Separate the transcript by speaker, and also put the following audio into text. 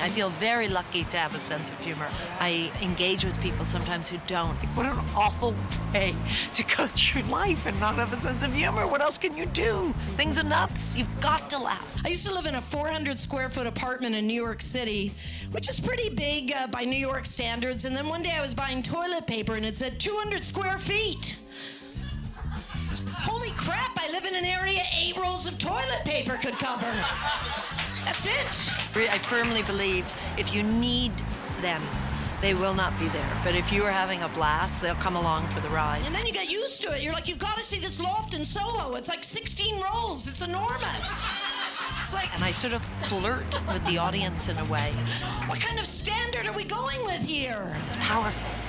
Speaker 1: I feel very lucky to have a sense of humor. I engage with people sometimes who don't. What an awful way to go through life and not have a sense of humor. What else can you do? Things are nuts. You've got to laugh.
Speaker 2: I used to live in a 400 square foot apartment in New York City, which is pretty big uh, by New York standards. And then one day I was buying toilet paper and it said 200 square feet. Holy crap, I live in an area eight rolls of toilet paper could cover. That's it.
Speaker 1: I firmly believe if you need them, they will not be there. But if you are having a blast, they'll come along for the ride.
Speaker 2: And then you get used to it. You're like, you've got to see this loft in Soho. It's like 16 rolls. It's enormous. It's like,
Speaker 1: And I sort of flirt with the audience in a way.
Speaker 2: what kind of standard are we going with here?
Speaker 1: It's powerful.